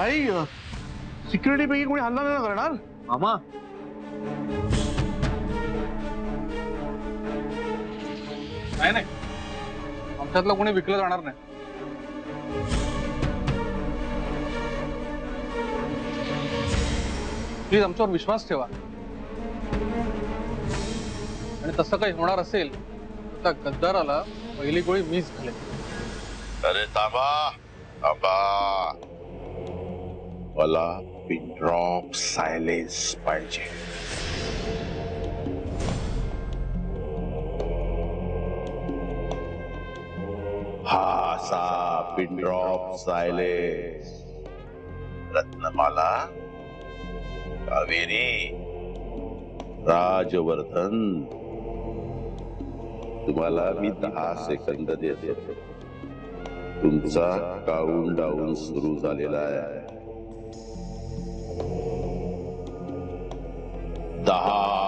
काही सिक्युरिटी पैकी कोणी हल्ला नाही ना करणार मामा। नाही नाही। आमच्यातलं कोणी विकलं जाणार नाही. प्लीज़ आमच्यावर विश्वास ठेवा. आणि तसं काही होणार असेल तर गद्दाराला पहिली गोळी मीच घालेल अरे थांबा थांबा. मला पिन ड्रॉप सायलेन्स पाहिजे हा असा pin drop silence Ratnamala, Kaveri, Rajvardhan. तुम्हाला मी दहा सेकंद देते। तुमचा काउंट डाऊन सुरू झालेला आहे। दहा